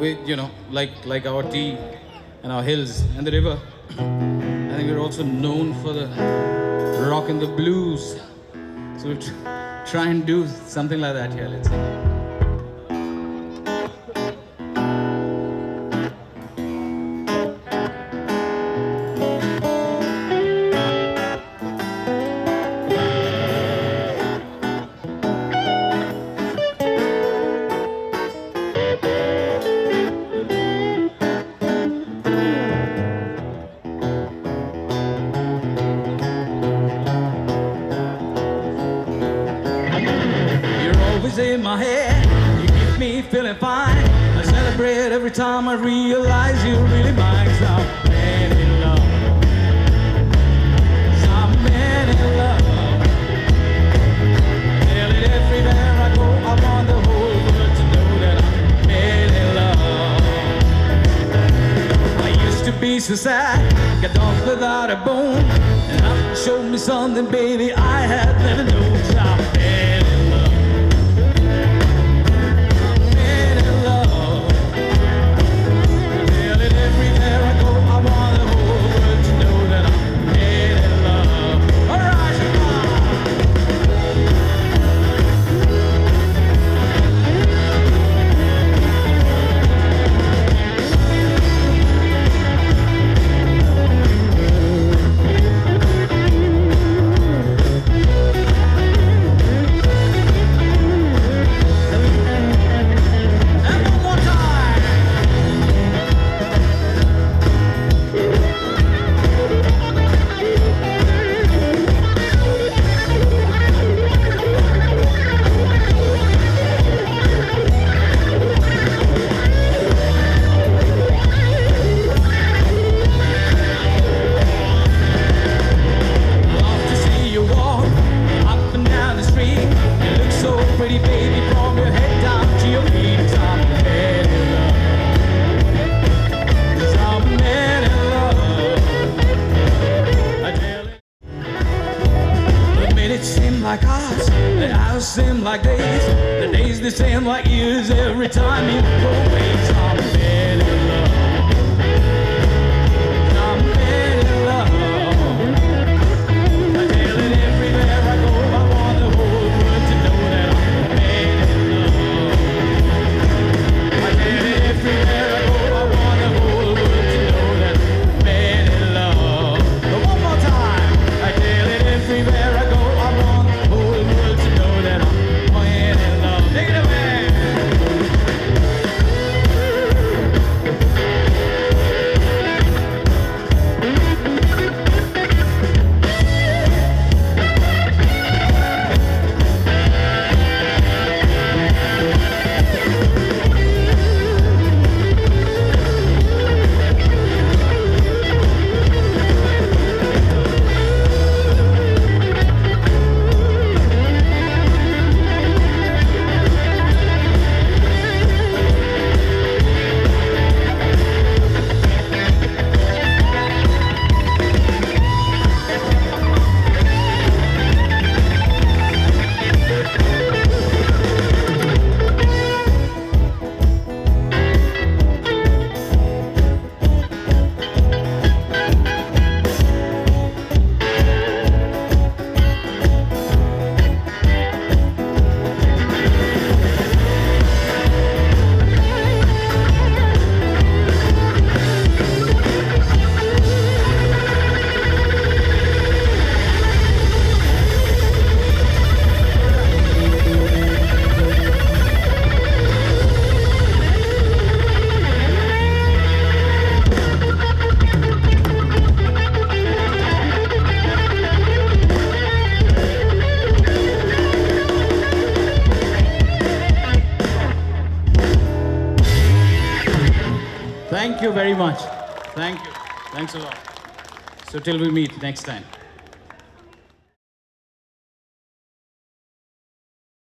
we, you know, like like our tea and our hills and the river. I think we're also known for the rock and the blues. So we'll tr- try and do something like that here. Let's see. Always in my head. You keep me feeling fine. I celebrate every time I realize you're really mine. Some man in love. Some man in love. Tell it everywhere I go. I want the whole world to know that I'm man in love. I used to be so sad, got off without a bone. And now show me something, baby, I had never known. I'm man seem like days, the days they seem like years every time you go away. You very much. Thank you. Thanks a lot. So till we meet next time.